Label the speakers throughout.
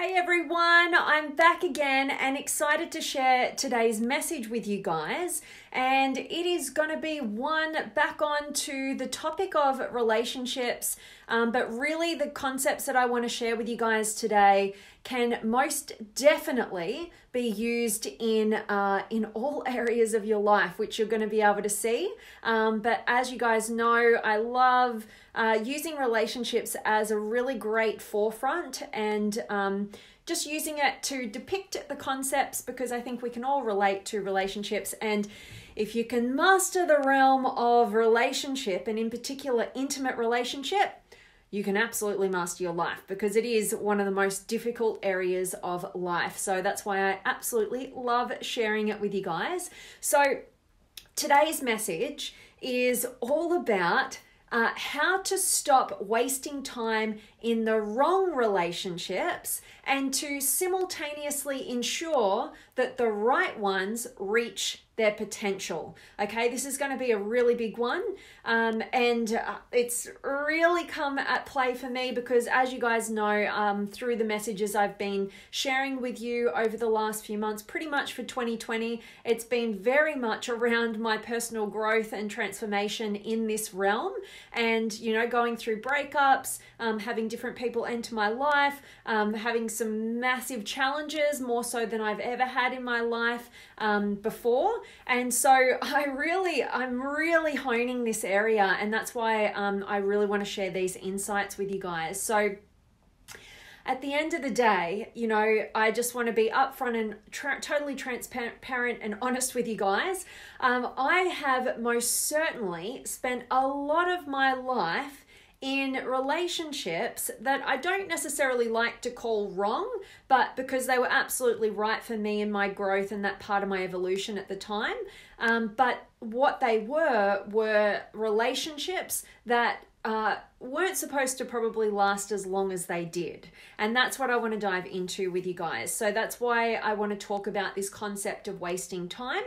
Speaker 1: Hey everyone, I'm back again and excited to share today's message with you guys. And it is going to be one back on to the topic of relationships, um, but really the concepts that I want to share with you guys today can most definitely be used in uh, in all areas of your life, which you're going to be able to see. Um, but as you guys know, I love uh, using relationships as a really great forefront and um, just using it to depict the concepts because I think we can all relate to relationships. And if you can master the realm of relationship, and in particular, intimate relationship, you can absolutely master your life because it is one of the most difficult areas of life. So that's why I absolutely love sharing it with you guys. So today's message is all about uh, how to stop wasting time in the wrong relationships and to simultaneously ensure that the right ones reach their potential. Okay, this is going to be a really big one, um, and uh, it's really come at play for me because, as you guys know, um, through the messages I've been sharing with you over the last few months, pretty much for 2020, it's been very much around my personal growth and transformation in this realm, and you know, going through breakups, um, having different people enter my life, um, having some massive challenges, more so than I've ever had in my life um, before and so I really, I'm really honing this area, and that's why um, I really want to share these insights with you guys. So at the end of the day, you know, I just want to be upfront and tra- totally transparent and honest with you guys. Um, I have most certainly spent a lot of my life in relationships that I don't necessarily like to call wrong, but because they were absolutely right for me in my growth and that part of my evolution at the time. Um, but what they were were relationships that uh, weren't supposed to probably last as long as they did. And that's what I want to dive into with you guys. So that's why I want to talk about this concept of wasting time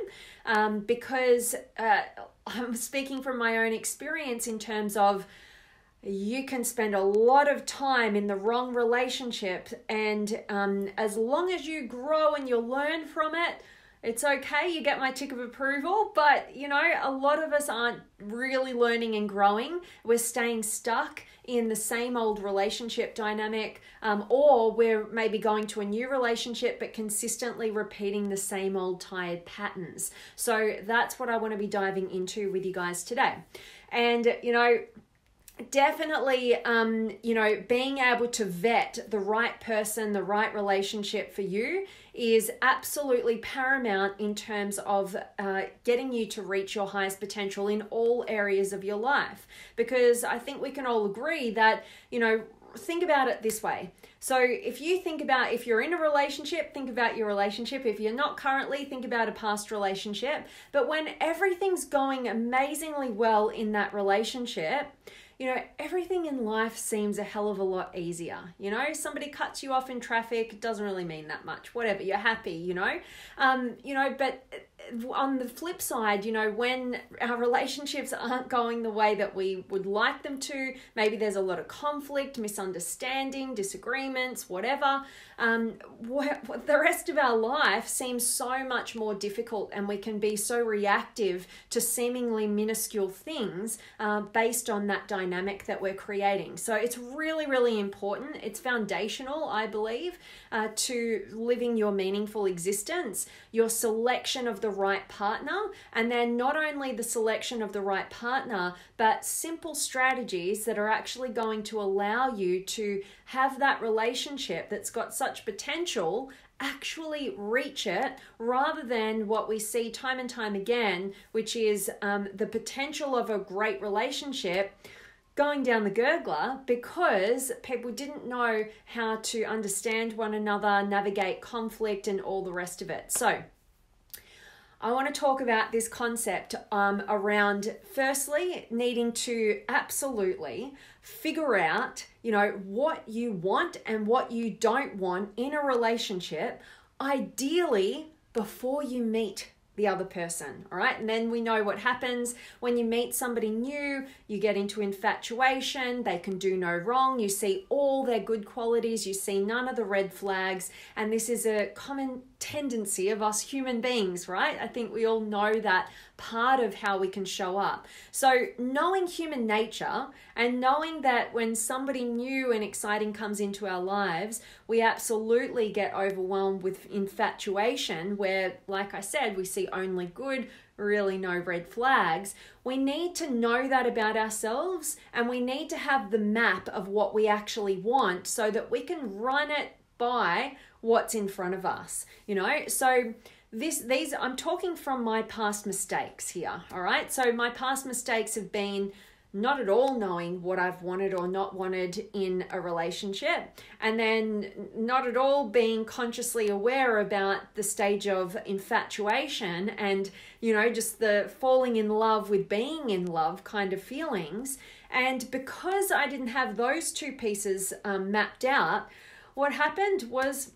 Speaker 1: um, because uh, I'm speaking from my own experience in terms of you can spend a lot of time in the wrong relationship and um, as long as you grow and you learn from it it's okay you get my tick of approval but you know a lot of us aren't really learning and growing. We're staying stuck in the same old relationship dynamic um, or we're maybe going to a new relationship but consistently repeating the same old tired patterns. So that's what i want to be diving into with you guys today. And you know definitely um, you know being able to vet the right person the right relationship for you is absolutely paramount in terms of uh, getting you to reach your highest potential in all areas of your life. Because i think we can all agree that you know think about it this way. So if you think about if you're in a relationship think about your relationship. If you're not currently think about a past relationship. But when everything's going amazingly well in that relationship you know, everything in life seems a hell of a lot easier. You know, somebody cuts you off in traffic, it doesn't really mean that much. Whatever, you're happy, you know. Um, you know, but on the flip side, you know, when our relationships aren't going the way that we would like them to, maybe there's a lot of conflict, misunderstanding, disagreements, whatever, um, what, the rest of our life seems so much more difficult and we can be so reactive to seemingly minuscule things uh, based on that dynamic that we're creating. So it's really, really important. It's foundational, I believe, uh, to living your meaningful existence, your selection of the right partner, and then not only the selection of the right partner, but simple strategies that are actually going to allow you to have that relationship that's got such potential actually reach it rather than what we see time and time again, which is um, the potential of a great relationship going down the gurgler because people didn't know how to understand one another, navigate conflict, and all the rest of it. So, I want to talk about this concept um, around firstly needing to absolutely figure out, you know, what you want and what you don't want in a relationship, ideally before you meet the other person, all right? And then we know what happens when you meet somebody new, you get into infatuation, they can do no wrong, you see all their good qualities, you see none of the red flags, and this is a common tendency of us human beings, right? I think we all know that part of how we can show up. So, knowing human nature and knowing that when somebody new and exciting comes into our lives, we absolutely get overwhelmed with infatuation, where, like I said, we see only good, really no red flags. We need to know that about ourselves and we need to have the map of what we actually want so that we can run it by what's in front of us, you know? So this these I'm talking from my past mistakes here, all right? So my past mistakes have been not at all knowing what I've wanted or not wanted in a relationship, and then not at all being consciously aware about the stage of infatuation and, you know, just the falling in love with being in love kind of feelings. And because I didn't have those two pieces um, mapped out, what happened was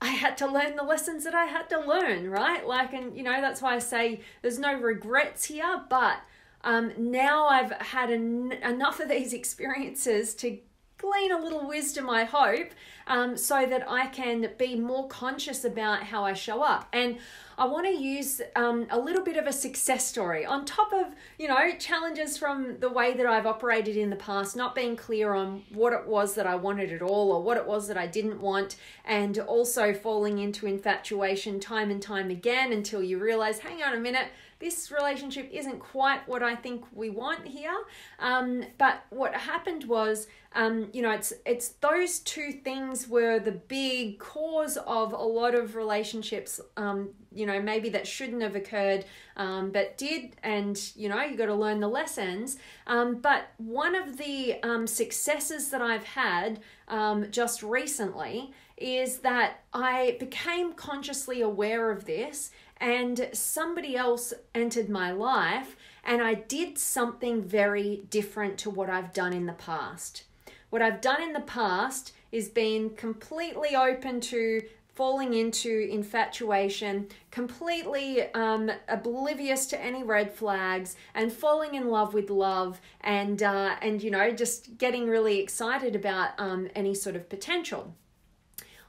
Speaker 1: I had to learn the lessons that I had to learn, right? Like, and you know, that's why I say there's no regrets here, but um, now I've had en- enough of these experiences to glean a little wisdom, I hope, um, so that I can be more conscious about how I show up. And I want to use um, a little bit of a success story on top of, you know, challenges from the way that I've operated in the past, not being clear on what it was that I wanted at all or what it was that I didn't want, and also falling into infatuation time and time again until you realize, hang on a minute this relationship isn't quite what I think we want here. Um, but what happened was, um, you know, it's it's those two things were the big cause of a lot of relationships. Um, you know, maybe that shouldn't have occurred, um, but did, and you know, you got to learn the lessons. Um, but one of the um, successes that I've had um, just recently is that I became consciously aware of this and somebody else entered my life and I did something very different to what I've done in the past. What I've done in the past is been completely open to falling into infatuation, completely um, oblivious to any red flags, and falling in love with love, and uh, and you know just getting really excited about um, any sort of potential.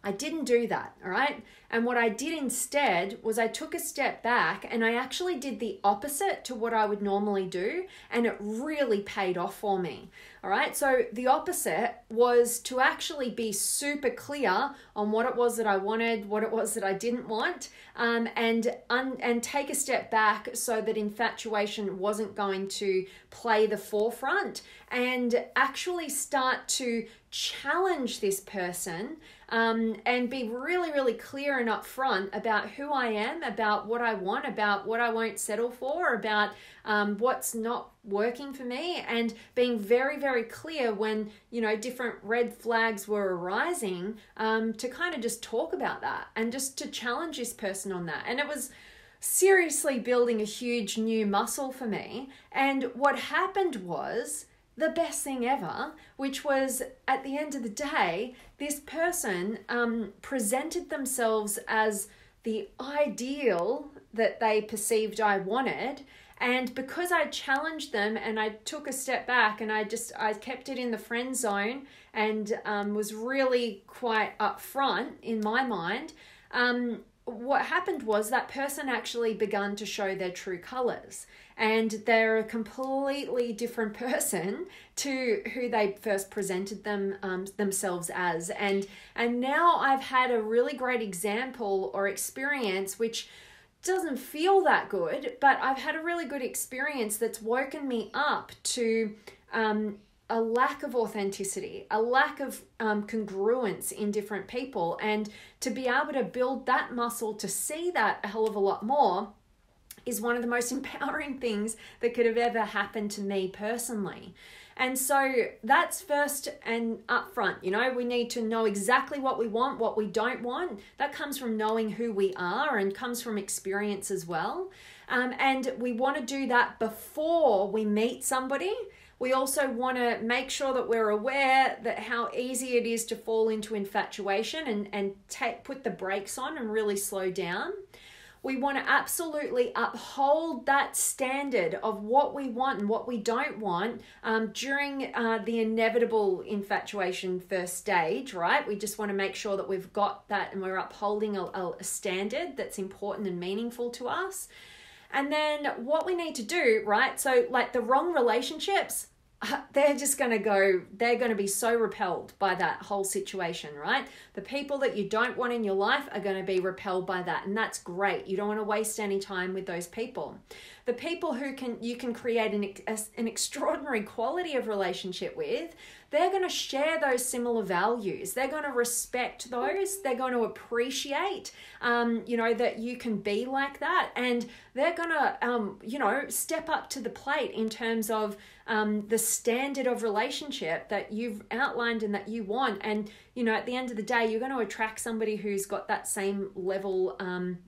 Speaker 1: I didn't do that, all right? And what I did instead was I took a step back and I actually did the opposite to what I would normally do, and it really paid off for me. All right, so the opposite was to actually be super clear on what it was that I wanted, what it was that I didn't want, um, and un- and take a step back so that infatuation wasn't going to play the forefront, and actually start to challenge this person um, and be really, really clear and upfront about who I am, about what I want, about what I won't settle for, about um, what's not working for me, and being very, very clear when you know different red flags were arising um, to kind of just talk about that and just to challenge this person on that. And it was seriously building a huge new muscle for me. And what happened was the best thing ever, which was at the end of the day, this person um, presented themselves as the ideal that they perceived I wanted. And because I challenged them and I took a step back and I just I kept it in the friend zone and um, was really quite upfront in my mind, um, what happened was that person actually begun to show their true colors. And they're a completely different person to who they first presented them um, themselves as. And and now i've had a really great example or experience which doesn't feel that good but i've had a really good experience that's woken me up to um, a lack of authenticity, a lack of um, congruence in different people, and to be able to build that muscle to see that a hell of a lot more is one of the most empowering things that could have ever happened to me personally. And so that's first and upfront. You know, we need to know exactly what we want, what we don't want. That comes from knowing who we are and comes from experience as well. Um, and we want to do that before we meet somebody. We also want to make sure that we're aware that how easy it is to fall into infatuation and, and take put the brakes on and really slow down. we want to absolutely uphold that standard of what we want and what we don't want um, during uh, the inevitable infatuation first stage, right? We just want to make sure that we've got that and we're upholding a, a standard that's important and meaningful to us. And then what we need to do, right? So, like the wrong relationships, they're just going to go, they're going to be so repelled by that whole situation, right? The people that you don't want in your life are going to be repelled by that. And that's great. You don't want to waste any time with those people. The people who can you can create an, an extraordinary quality of relationship with, they're going to share those similar values. They're going to respect those. They're going to appreciate, um, you know, that you can be like that. And they're going to, um, you know, step up to the plate in terms of um, the standard of relationship that you've outlined and that you want. And, you know, at the end of the day, you're going to attract somebody who's got that same level um,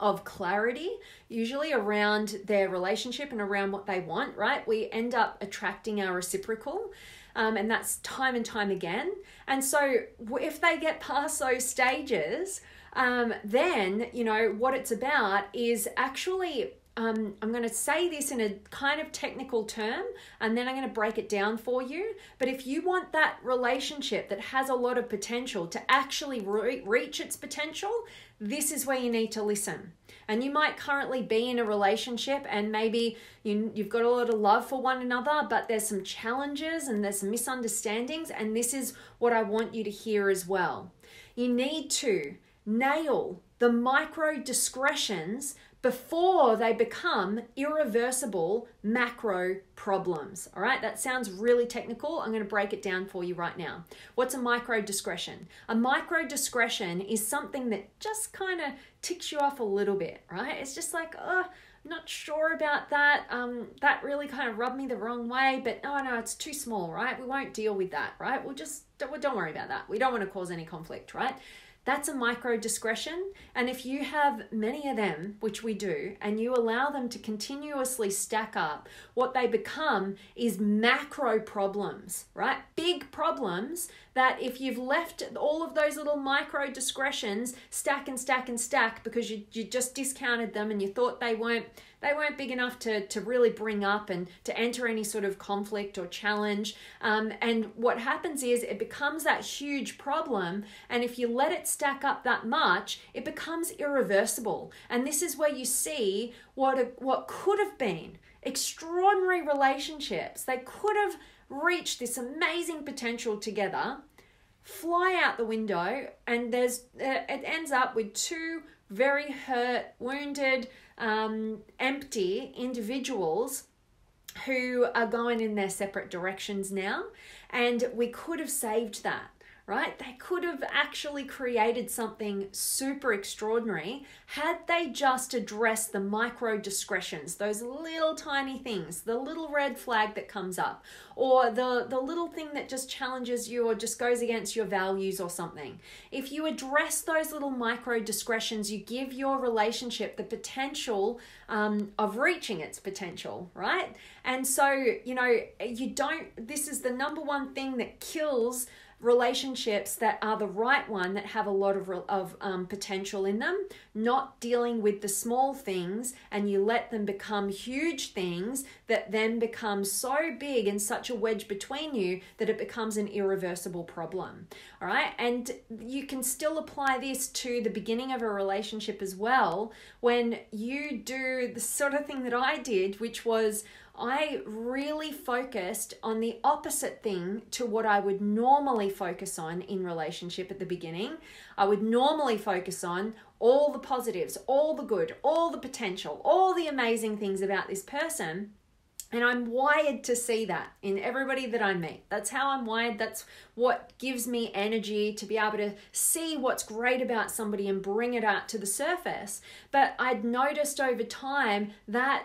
Speaker 1: of clarity, usually around their relationship and around what they want, right? We end up attracting our reciprocal. Um, and that's time and time again. And so, if they get past those stages, um, then you know what it's about is actually um, I'm going to say this in a kind of technical term and then I'm going to break it down for you. But if you want that relationship that has a lot of potential to actually re- reach its potential, this is where you need to listen. And you might currently be in a relationship and maybe you, you've got a lot of love for one another, but there's some challenges and there's some misunderstandings. And this is what I want you to hear as well. You need to nail the micro discretions before they become irreversible macro problems. All right, that sounds really technical. I'm going to break it down for you right now. What's a micro discretion? A micro discretion is something that just kind of ticks you off a little bit, right? It's just like, oh, not sure about that. Um, that really kind of rubbed me the wrong way, but oh no, it's too small, right? We won't deal with that, right? We'll just don't, don't worry about that. We don't want to cause any conflict, right? That's a micro discretion. And if you have many of them, which we do, and you allow them to continuously stack up, what they become is macro problems, right? Big problems that if you've left all of those little micro discretions stack and stack and stack because you, you just discounted them and you thought they weren't they weren't big enough to, to really bring up and to enter any sort of conflict or challenge. Um, and what happens is it becomes that huge problem. And if you let it stack up that much, it becomes irreversible. And this is where you see what, a, what could have been extraordinary relationships. They could have reached this amazing potential together fly out the window and there's uh, it ends up with two very hurt wounded um, empty individuals who are going in their separate directions now. And we could have saved that right? They could have actually created something super extraordinary had they just addressed the micro discretions, those little tiny things, the little red flag that comes up, or the, the little thing that just challenges you or just goes against your values or something. If you address those little micro discretions, you give your relationship the potential um, of reaching its potential, right? And so, you know, you don't, this is the number one thing that kills relationships that are the right one that have a lot of, of um, potential in them, not dealing with the small things, and you let them become huge things that then become so big and such a wedge between you that it becomes an irreversible problem. All right, and you can still apply this to the beginning of a relationship as well when you do the sort of thing that I did, which was I really focused on the opposite thing to what I would normally focus on in relationship at the beginning. I would normally focus on all the positives, all the good, all the potential, all the amazing things about this person. And I'm wired to see that in everybody that I meet. That's how I'm wired. That's what gives me energy to be able to see what's great about somebody and bring it out to the surface. But I'd noticed over time that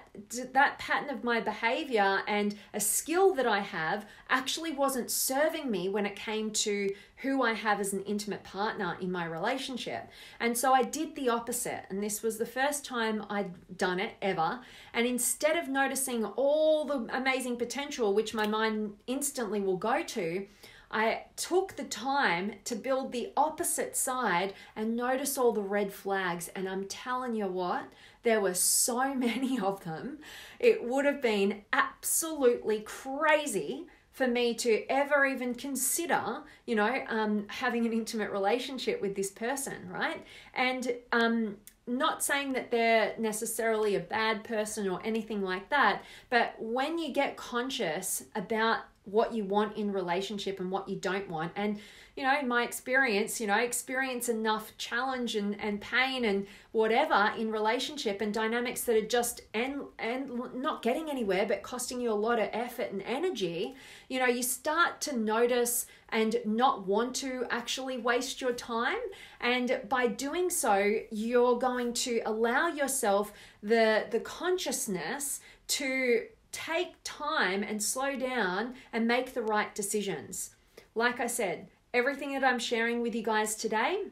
Speaker 1: that pattern of my behavior and a skill that I have actually wasn't serving me when it came to who I have as an intimate partner in my relationship. And so I did the opposite. And this was the first time I'd done it ever. And instead of noticing all the amazing potential, which my mind instantly will go to, I took the time to build the opposite side and notice all the red flags. And I'm telling you what, there were so many of them. It would have been absolutely crazy for me to ever even consider, you know, um, having an intimate relationship with this person, right? And um, not saying that they're necessarily a bad person or anything like that, but when you get conscious about what you want in relationship and what you don't want. And you know in my experience you know experience enough challenge and, and pain and whatever in relationship and dynamics that are just and and not getting anywhere but costing you a lot of effort and energy you know you start to notice and not want to actually waste your time. And by doing so you're going to allow yourself the the consciousness to take time and slow down and make the right decisions. Like I said, everything that I'm sharing with you guys today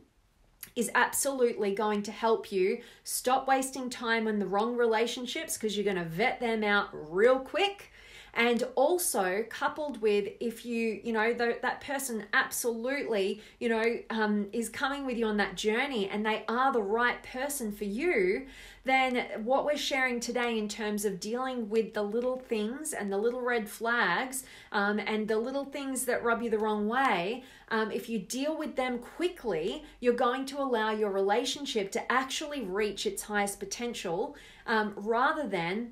Speaker 1: is absolutely going to help you stop wasting time on the wrong relationships because you're going to vet them out real quick and also coupled with if you you know the, that person absolutely you know um, is coming with you on that journey and they are the right person for you then what we're sharing today in terms of dealing with the little things and the little red flags um, and the little things that rub you the wrong way um, if you deal with them quickly you're going to allow your relationship to actually reach its highest potential um, rather than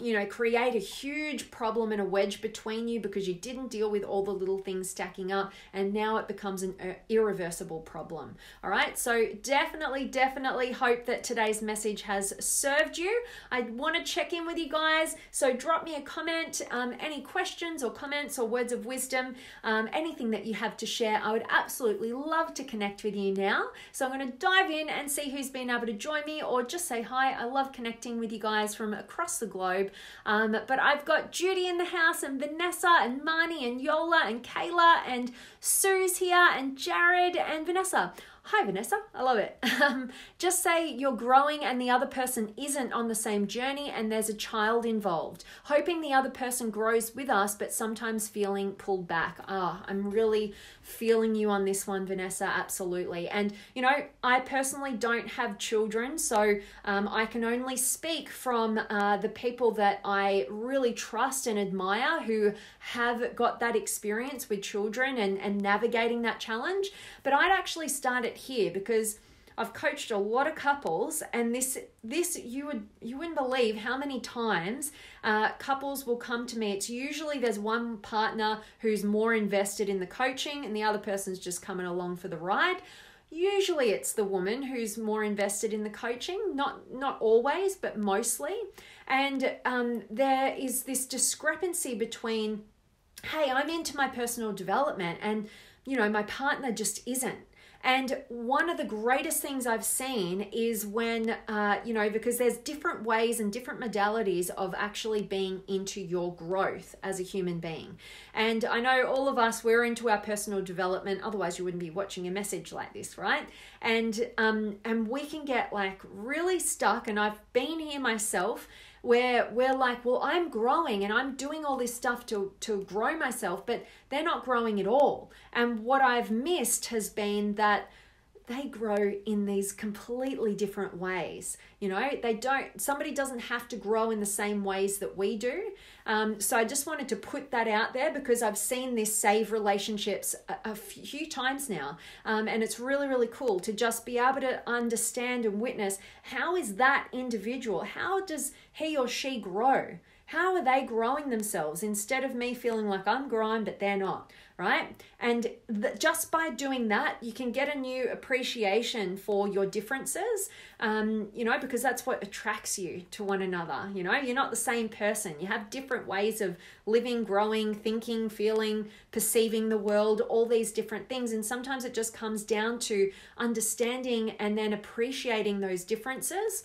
Speaker 1: you know, create a huge problem and a wedge between you because you didn't deal with all the little things stacking up and now it becomes an uh, irreversible problem. All right, so definitely, definitely hope that today's message has served you. I want to check in with you guys, so drop me a comment, um, any questions or comments or words of wisdom, um, anything that you have to share. I would absolutely love to connect with you now. So I'm going to dive in and see who's been able to join me or just say hi. I love connecting with you guys from across the globe. Um, but I've got Judy in the house, and Vanessa, and Marnie, and Yola, and Kayla, and Sue's here, and Jared, and Vanessa. Hi, Vanessa. I love it. Um, just say you're growing and the other person isn't on the same journey and there's a child involved. Hoping the other person grows with us, but sometimes feeling pulled back. Ah, oh, I'm really feeling you on this one, Vanessa. Absolutely. And, you know, I personally don't have children, so um, I can only speak from uh, the people that I really trust and admire who have got that experience with children and, and navigating that challenge. But I'd actually start it here because I've coached a lot of couples, and this this you would you wouldn't believe how many times uh, couples will come to me. It's usually there's one partner who's more invested in the coaching, and the other person's just coming along for the ride. Usually, it's the woman who's more invested in the coaching. Not not always, but mostly. And um, there is this discrepancy between, hey, I'm into my personal development, and you know my partner just isn't and one of the greatest things I've seen is when, uh, you know, because there's different ways and different modalities of actually being into your growth as a human being. And I know all of us, we're into our personal development, otherwise, you wouldn't be watching a message like this, right? And, um, and we can get like really stuck, and I've been here myself where we're like, well, I'm growing and I'm doing all this stuff to, to grow myself, but they're not growing at all. And what I've missed has been that they grow in these completely different ways. You know, they don't, somebody doesn't have to grow in the same ways that we do. Um, so I just wanted to put that out there because I've seen this save relationships a, a few times now. Um, and it's really, really cool to just be able to understand and witness how is that individual, how does he or she grow? How are they growing themselves instead of me feeling like I'm growing but they're not? Right? And th- just by doing that, you can get a new appreciation for your differences, um, you know, because that's what attracts you to one another. You know, you're not the same person, you have different ways of living, growing, thinking, feeling, perceiving the world, all these different things. And sometimes it just comes down to understanding and then appreciating those differences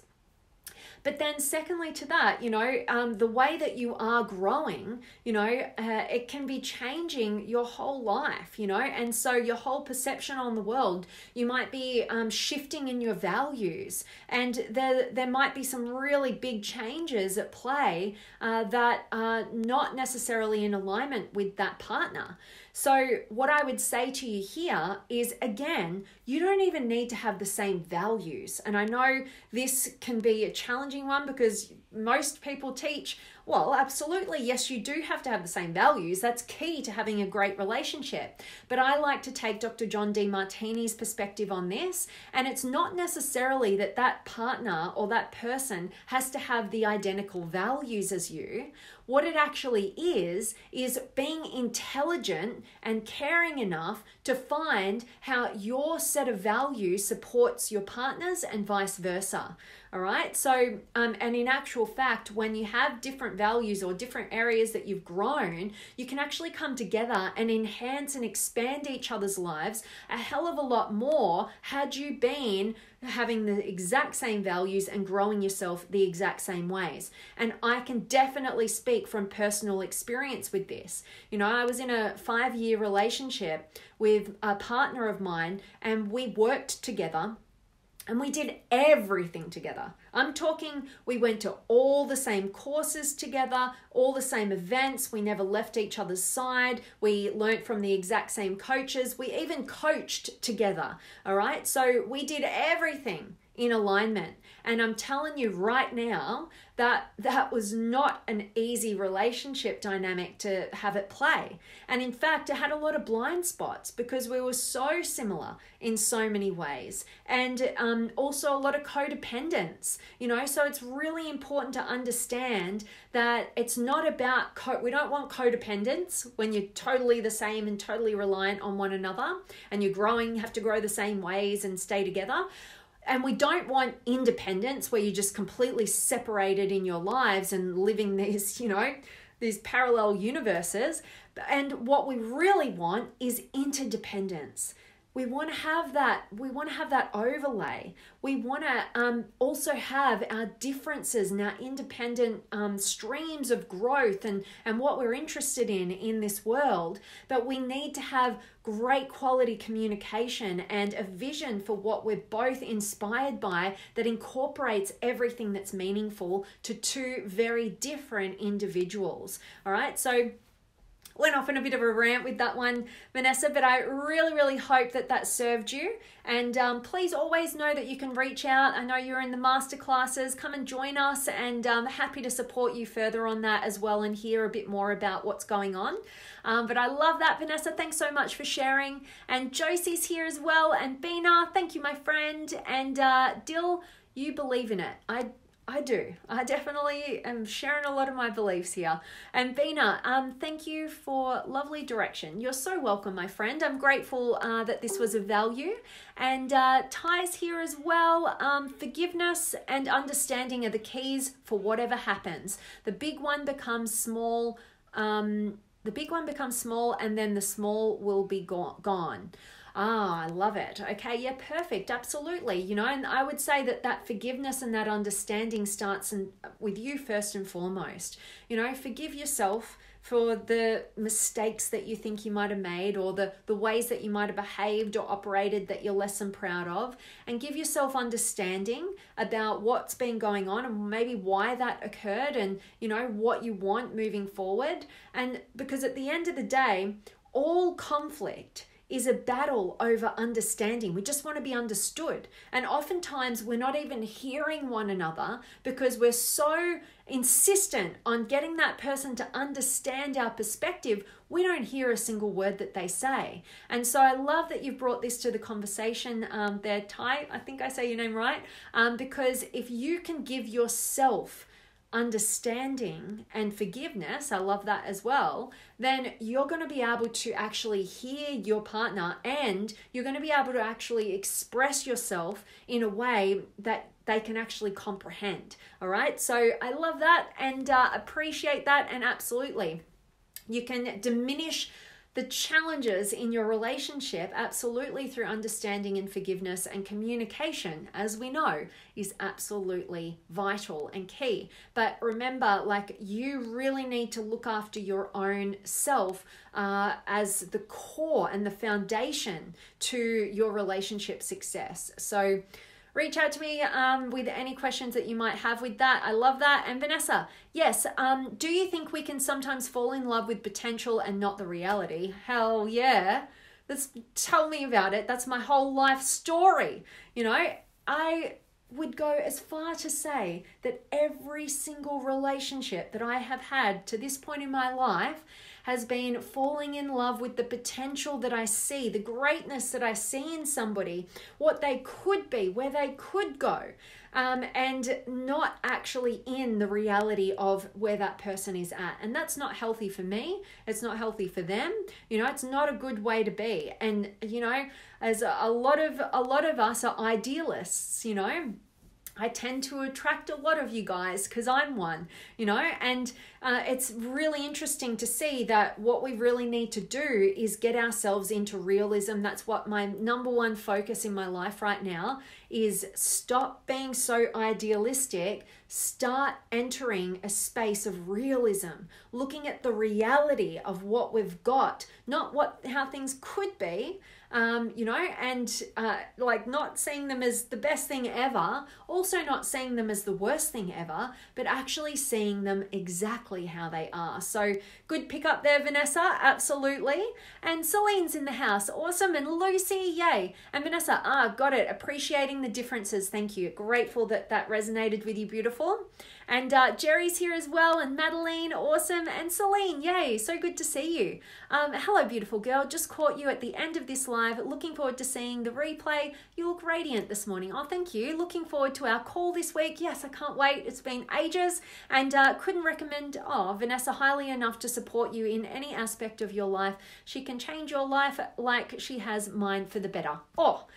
Speaker 1: But then, secondly to that, you know, um, the way that you are growing, you know, uh, it can be changing your whole life, you know, and so your whole perception on the world, you might be um, shifting in your values, and there there might be some really big changes at play uh, that are not necessarily in alignment with that partner. So, what I would say to you here is again, you don't even need to have the same values. And I know this can be a challenging one because most people teach, well, absolutely, yes, you do have to have the same values. That's key to having a great relationship. But I like to take Dr. John Demartini's perspective on this. And it's not necessarily that that partner or that person has to have the identical values as you. What it actually is, is being intelligent and caring enough to find how your set of values supports your partner's and vice versa. All right. So, um, and in actual fact, when you have different values or different areas that you've grown, you can actually come together and enhance and expand each other's lives a hell of a lot more had you been having the exact same values and growing yourself the exact same ways. And I can definitely speak from personal experience with this. You know, I was in a five year relationship with a partner of mine, and we worked together and we did everything together. I'm talking, we went to all the same courses together, all the same events. We never left each other's side. We learnt from the exact same coaches. We even coached together. All right. So we did everything in alignment. And I'm telling you right now that that was not an easy relationship dynamic to have it play. And in fact, it had a lot of blind spots because we were so similar in so many ways. And um, also a lot of codependence, you know. So it's really important to understand that it's not about, co- we don't want codependence when you're totally the same and totally reliant on one another and you're growing, have to grow the same ways and stay together and we don't want independence where you're just completely separated in your lives and living these, you know, these parallel universes. And what we really want is interdependence we want to have that we want to have that overlay. We want to um, also have our differences and our independent um, streams of growth and and what we're interested in in this world. But we need to have great quality communication and a vision for what we're both inspired by that incorporates everything that's meaningful to two very different individuals. All right? So went off in a bit of a rant with that one, Vanessa, but I really, really hope that that served you. And um, please always know that you can reach out. I know you're in the master classes. Come and join us, and I'm um, happy to support you further on that as well and hear a bit more about what's going on. Um, but I love that, Vanessa. Thanks so much for sharing. And Josie's here as well. And Bina, thank you, my friend. And uh, Dill, you believe in it. I I do. I definitely am sharing a lot of my beliefs here. And Bina, um, thank you for lovely direction. You're so welcome, my friend. I'm grateful uh, that this was of value. And uh, Ty's here as well. Um, forgiveness and understanding are the keys for whatever happens. The big one becomes small. Um, the big one becomes small, and then the small will be go- gone. Ah, I love it. Okay, yeah, perfect. Absolutely. You know, and I would say that that forgiveness and that understanding starts in, with you first and foremost. You know, forgive yourself for the mistakes that you think you might have made or the, the ways that you might have behaved or operated that you're less than proud of and give yourself understanding about what's been going on and maybe why that occurred and you know what you want moving forward and because at the end of the day all conflict is a battle over understanding. We just want to be understood. And oftentimes we're not even hearing one another because we're so insistent on getting that person to understand our perspective, we don't hear a single word that they say. And so I love that you've brought this to the conversation um, there, Ty. I think I say your name right. Um, because if you can give yourself understanding and forgiveness, I love that as well, then you're going to be able to actually hear your partner and you're going to be able to actually express yourself in a way that they can actually comprehend. All right. So I love that and uh, appreciate that. And absolutely, you can diminish the challenges in your relationship, absolutely through understanding and forgiveness and communication, as we know, is absolutely vital and key. But remember, like, you really need to look after your own self uh, as the core and the foundation to your relationship success. So, reach out to me um, with any questions that you might have with that. I love that. And Vanessa, yes, um, do you think we can sometimes fall in love with potential and not the reality? Hell yeah. Let's tell me about it. That's my whole life story. You know, I would go as far to say that every single relationship that I have had to this point in my life has been falling in love with the potential that I see, the greatness that I see in somebody, what they could be, where they could go, um, and not actually in the reality of where that person is at. And that's not healthy for me. It's not healthy for them. You know, it's not a good way to be. And you know, as a lot of a lot of us are idealists. You know I tend to attract a lot of you guys because I'm one, you know, and uh, it's really interesting to see that what we really need to do is get ourselves into realism. That's what my number one focus in my life right now is. Stop being so idealistic, start entering a space of realism, looking at the reality of what we've got, not what how things could be, um, you know, and uh, like not seeing them as the best thing ever, also not seeing them as the worst thing ever, but actually seeing them exactly how they are. So good pick up there, Vanessa, absolutely. And Celine's in the house, awesome. And Lucy, yay. And Vanessa, ah, got it, appreciating the differences, thank you. Grateful that that resonated with you, beautiful. And uh, Jerry's here as well, and Madeline, awesome. And Celine, yay, so good to see you. Um, hello, beautiful girl. Just caught you at the end of this live. Looking forward to seeing the replay. You look radiant this morning. Oh, thank you. Looking forward to our call this week. Yes, I can't wait. It's been ages and uh, couldn't recommend oh, Vanessa highly enough to support you in any aspect of your life. She can change your life like she has mine for the better. Oh,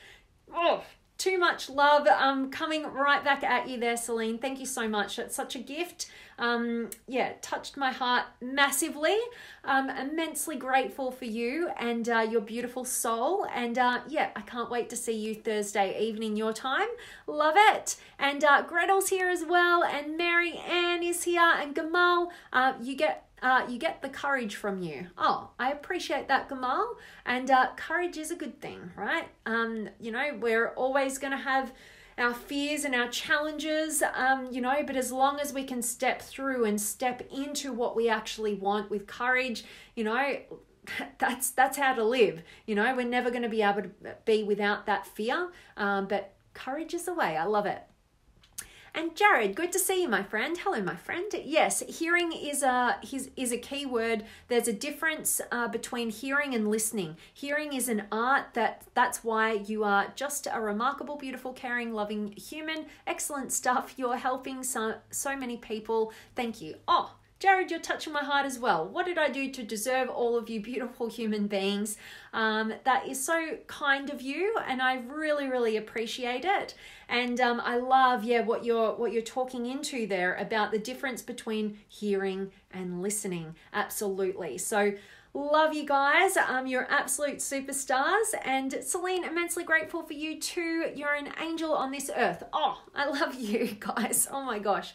Speaker 1: oh, too much love um, coming right back at you there, Celine. Thank you so much. It's such a gift. Um, yeah, touched my heart massively. Um, immensely grateful for you and uh, your beautiful soul. And uh, yeah, I can't wait to see you Thursday evening, your time. Love it. And uh, Gretel's here as well. And Mary Ann is here. And Gamal, uh, you get uh, you get the courage from you. Oh, I appreciate that, Gamal. And uh, courage is a good thing, right? Um, you know, we're always going to have our fears and our challenges, um, you know, but as long as we can step through and step into what we actually want with courage, you know, that's that's how to live. You know, we're never going to be able to be without that fear, um, but courage is the way. I love it. And Jared, good to see you, my friend. Hello, my friend. Yes, hearing is a is, is a key word. There's a difference uh, between hearing and listening. Hearing is an art that that's why you are just a remarkable, beautiful, caring, loving human. Excellent stuff. You're helping so so many people. Thank you. Oh, Jared, you're touching my heart as well. What did I do to deserve all of you beautiful human beings? Um, that is so kind of you, and I really, really appreciate it. And um, I love, yeah, what you're what you're talking into there about the difference between hearing and listening. Absolutely. So. Love you guys. Um, you're absolute superstars. And Celine, immensely grateful for you too. You're an angel on this earth. Oh, I love you guys. Oh my gosh.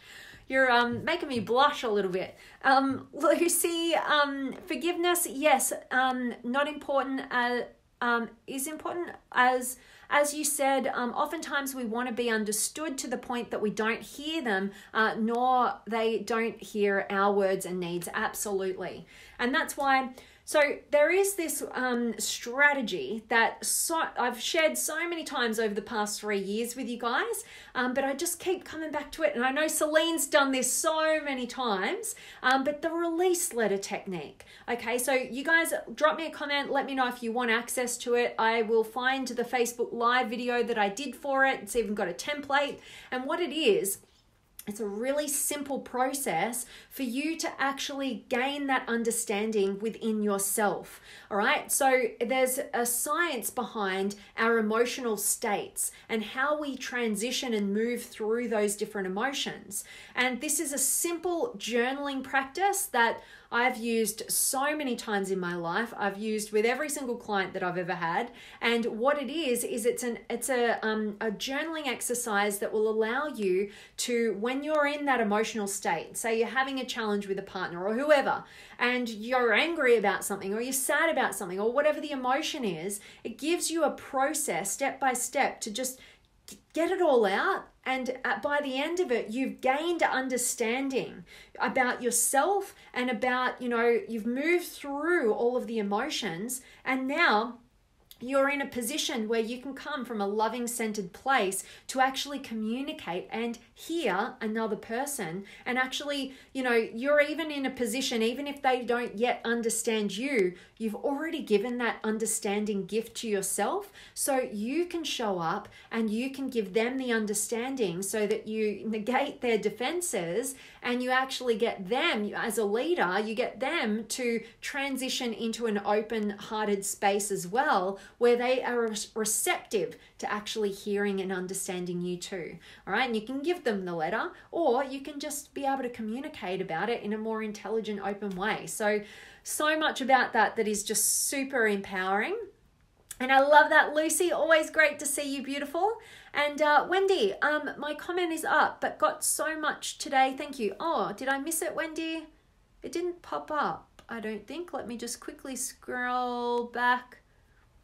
Speaker 1: You're um, making me blush a little bit. Um, Lucy, um, forgiveness, yes, um, not important. Uh, um, is important as as you said. Um, oftentimes we want to be understood to the point that we don't hear them, uh, nor they don't hear our words and needs. Absolutely, and that's why so there is this um, strategy that so, I've shared so many times over the past three years with you guys, um, but I just keep coming back to it. And I know Celine's done this so many times, um, but the release letter technique. Okay, so you guys drop me a comment, let me know if you want access to it. I will find the Facebook Live video that I did for it. It's even got a template. And what it is, it's a really simple process for you to actually gain that understanding within yourself. All right. So there's a science behind our emotional states and how we transition and move through those different emotions. And this is a simple journaling practice that I've used so many times in my life. I've used with every single client that I've ever had. And what it is is it's an it's a um, a journaling exercise that will allow you to when you're in that emotional state, say you're having a challenge with a partner or whoever, and you're angry about something or you're sad about something or whatever the emotion is, it gives you a process step by step to just get it all out and by the end of it you've gained understanding about yourself and about you know you've moved through all of the emotions and now you're in a position where you can come from a loving centered place to actually communicate and hear another person and actually you know you're even in a position even if they don't yet understand you you've already given that understanding gift to yourself. So you can show up and you can give them the understanding so that you negate their defenses and you actually get them as a leader you get them to transition into an open hearted space as well where they are receptive to actually hearing and understanding you too. All right, and you can give them the letter, or you can just be able to communicate about it in a more intelligent, open way. So, so much about that that is just super empowering. And I love that, Lucy. Always great to see you, beautiful. And uh, Wendy, um, my comment is up, but got so much today. Thank you. Oh, did I miss it, Wendy? It didn't pop up, I don't think. Let me just quickly scroll back.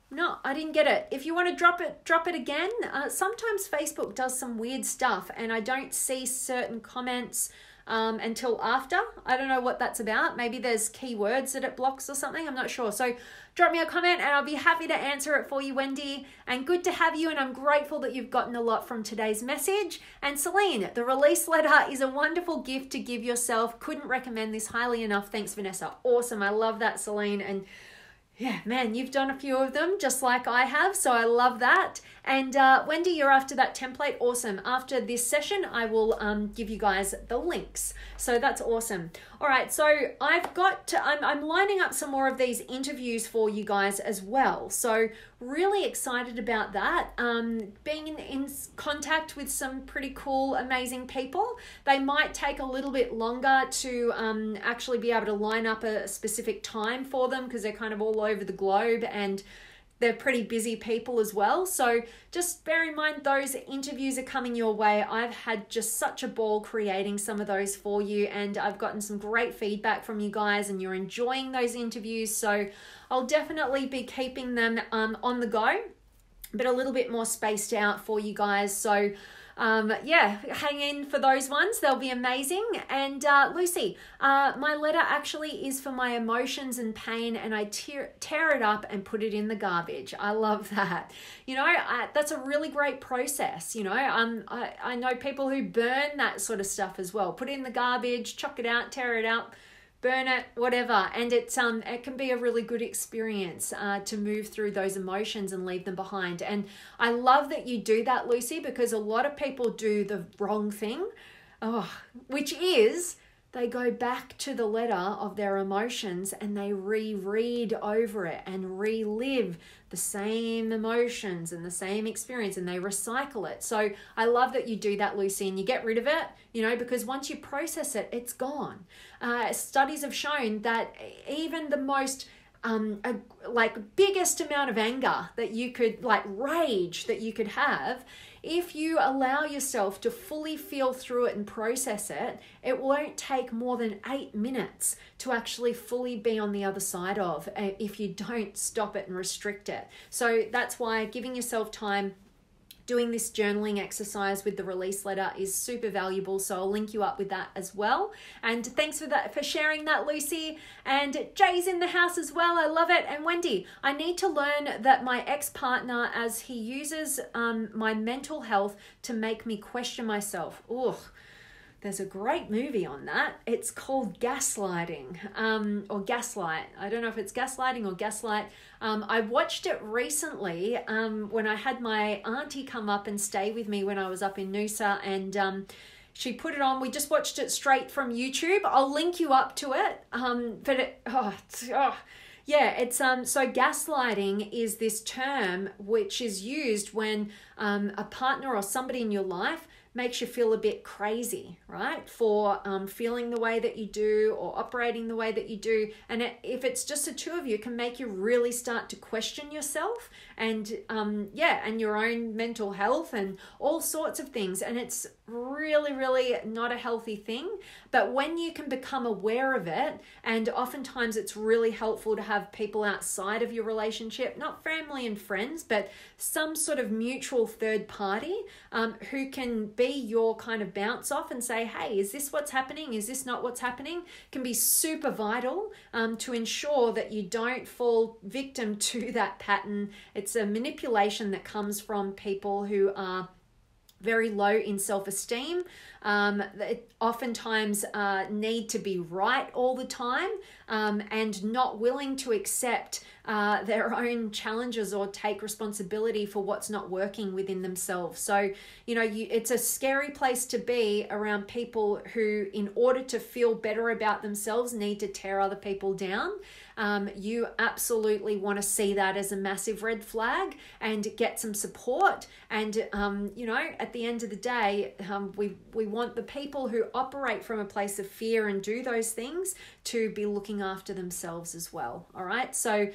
Speaker 1: No, I didn't get it. If you want to drop it, drop it again. Uh, sometimes Facebook does some weird stuff, and I don't see certain comments um, until after. I don't know what that's about. Maybe there's keywords that it blocks or something. I'm not sure. So drop me a comment, and I'll be happy to answer it for you, Wendy. And good to have you, and I'm grateful that you've gotten a lot from today's message. And Celine, the release letter is a wonderful gift to give yourself. Couldn't recommend this highly enough. Thanks, Vanessa. Awesome. I love that, Celine. And yeah, man, you've done a few of them just like I have, so I love that. And uh, Wendy, you're after that template. Awesome. After this session, I will um, give you guys the links. So that's awesome. All right, so I've got to, I'm, I'm lining up some more of these interviews for you guys as well. So really excited about that. Um, being in, in contact with some pretty cool, amazing people. They might take a little bit longer to um, actually be able to line up a specific time for them because they're kind of all over the globe and they're pretty busy people as well. So just bear in mind those interviews are coming your way. I've had just such a ball creating some of those for you, and I've gotten some great feedback from you guys, and you're enjoying those interviews. So I'll definitely be keeping them um, on the go, but a little bit more spaced out for you guys. So um, yeah, hang in for those ones. They'll be amazing. And uh, Lucy, uh, my letter actually is for my emotions and pain, and I tear, tear it up and put it in the garbage. I love that. You know, I, that's a really great process. You know, um, I, I know people who burn that sort of stuff as well. Put it in the garbage, chuck it out, tear it out burn it, whatever. And it's um it can be a really good experience uh, to move through those emotions and leave them behind. And I love that you do that, Lucy, because a lot of people do the wrong thing, oh, which is they go back to the letter of their emotions and they reread over it and relive the same emotions and the same experience and they recycle it. So I love that you do that, Lucy, and you get rid of it, you know, because once you process it, it's gone. Uh, studies have shown that even the most um, a, like biggest amount of anger that you could like rage that you could have if you allow yourself to fully feel through it and process it, it won't take more than eight minutes to actually fully be on the other side of uh, if you don't stop it and restrict it. So that's why giving yourself time doing this journaling exercise with the release letter is super valuable. So I'll link you up with that as well. And thanks for that for sharing that, Lucy. And Jay's in the house as well. I love it. And Wendy, I need to learn that my ex-partner as he uses um, my mental health to make me question myself. Ugh. There's a great movie on that. It's called Gaslighting um, or Gaslight. I don't know if it's Gaslighting or Gaslight. Um, I watched it recently um, when I had my auntie come up and stay with me when I was up in Noosa and um, she put it on. We just watched it straight from YouTube. I'll link you up to it. Um, but it, oh, oh, yeah, it's um. So gaslighting is this term which is used when um, a partner or somebody in your life makes you feel a bit crazy, right? For um, feeling the way that you do or operating the way that you do. And if it's just the two of you, can make you really start to question yourself and, um, yeah, and your own mental health and all sorts of things. And it's really, really not a healthy thing. But when you can become aware of it, and oftentimes it's really helpful to have people outside of your relationship, not family and friends, but some sort of mutual third party um, who can be your kind of bounce off and say, hey, is this what's happening? Is this not what's happening? Can be super vital um, to ensure that you don't fall victim to that pattern. It's a manipulation that comes from people who are very low in self esteem, um, oftentimes uh, need to be right all the time, um, and not willing to accept uh, their own challenges or take responsibility for what's not working within themselves. So, you know, you, it's a scary place to be around people who, in order to feel better about themselves, need to tear other people down um, you absolutely want to see that as a massive red flag and get some support. And, um, you know, at the end of the day, um, we, we want the people who operate from a place of fear and do those things to be looking after themselves as well. All right. So,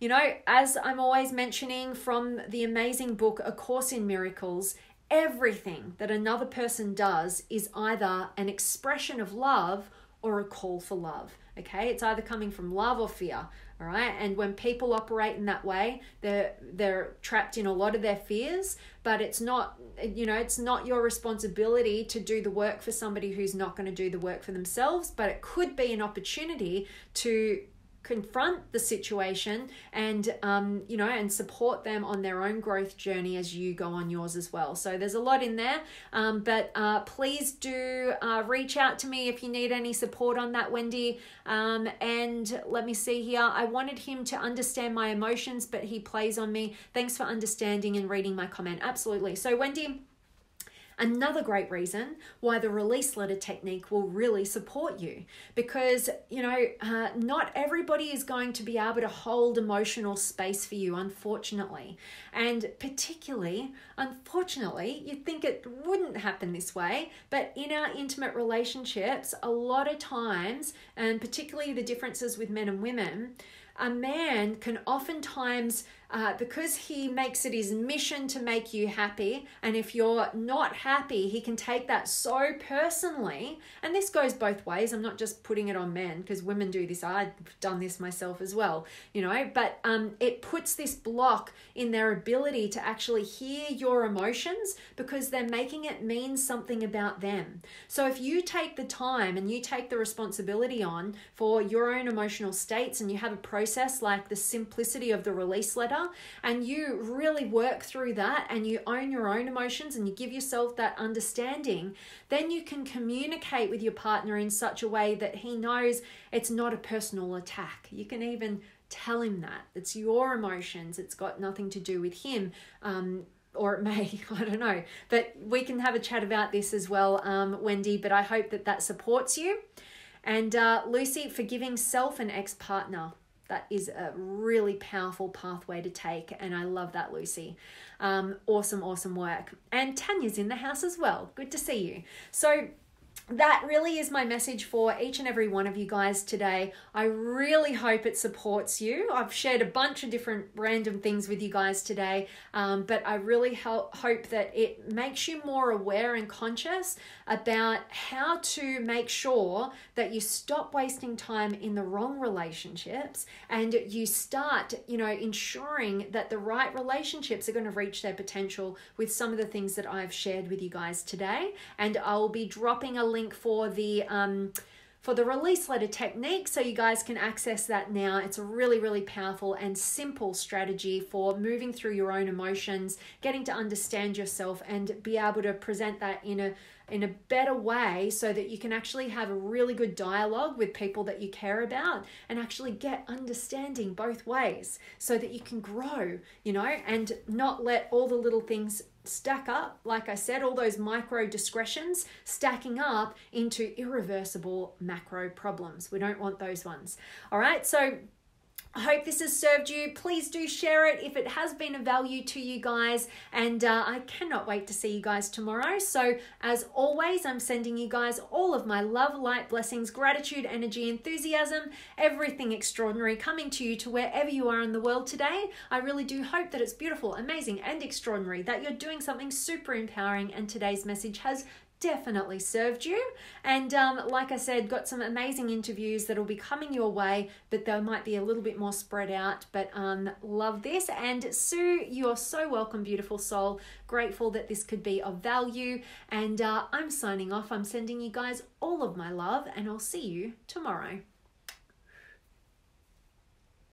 Speaker 1: you know, as I'm always mentioning from the amazing book, A Course in Miracles, everything that another person does is either an expression of love or a call for love. Okay, it's either coming from love or fear. All right, and when people operate in that way, they're they're trapped in a lot of their fears. But it's not, you know, it's not your responsibility to do the work for somebody who's not going to do the work for themselves. But it could be an opportunity to confront the situation and um, you know and support them on their own growth journey as you go on yours as well. So there's a lot in there um, but uh, please do uh, reach out to me if you need any support on that wendy. Um, and let me see here. I wanted him to understand my emotions but he plays on me. Thanks for understanding and reading my comment. Absolutely. So wendy Another great reason why the release letter technique will really support you because, you know, uh, not everybody is going to be able to hold emotional space for you, unfortunately. And particularly, unfortunately, you'd think it wouldn't happen this way, but in our intimate relationships, a lot of times, and particularly the differences with men and women, a man can oftentimes uh, because he makes it his mission to make you happy. And if you're not happy, he can take that so personally. And this goes both ways. I'm not just putting it on men because women do this. I've done this myself as well, you know. But um, it puts this block in their ability to actually hear your emotions because they're making it mean something about them. So if you take the time and you take the responsibility on for your own emotional states and you have a process like the simplicity of the release letter and you really work through that and you own your own emotions and you give yourself that understanding, then you can communicate with your partner in such a way that he knows it's not a personal attack. You can even tell him that it's your emotions, it's got nothing to do with him. Um, or it may, I don't know. But we can have a chat about this as well, um, Wendy. But I hope that that supports you. And uh, Lucy, forgiving self and ex partner that is a really powerful pathway to take and i love that lucy. Um, awesome awesome work. And tanya's in the house as well. Good to see you. So that really is my message for each and every one of you guys today. I really hope it supports you. I've shared a bunch of different random things with you guys today, um, but I really help, hope that it makes you more aware and conscious about how to make sure that you stop wasting time in the wrong relationships and you start, you know, ensuring that the right relationships are going to reach their potential with some of the things that I've shared with you guys today. And I'll be dropping a link for the um, for the release letter technique so you guys can access that now. It's a really, really powerful and simple strategy for moving through your own emotions, getting to understand yourself, and be able to present that in a in a better way so that you can actually have a really good dialogue with people that you care about and actually get understanding both ways so that you can grow, you know, and not let all the little things stack up. Like I said, all those micro discretions stacking up into irreversible macro problems. We don't want those ones. All right, so I hope this has served you. Please do share it if it has been of value to you guys. And uh, I cannot wait to see you guys tomorrow. So, as always, I'm sending you guys all of my love, light, blessings, gratitude, energy, enthusiasm, everything extraordinary coming to you to wherever you are in the world today. I really do hope that it's beautiful, amazing, and extraordinary, that you're doing something super empowering, and today's message has definitely served you. And um, like I said, got some amazing interviews that'll be coming your way, but they might be a little bit more spread out. But um, love this. And Sue, you're so welcome, beautiful soul. Grateful that this could be of value. And uh, I'm signing off. I'm sending you guys all of my love, and I'll see you tomorrow.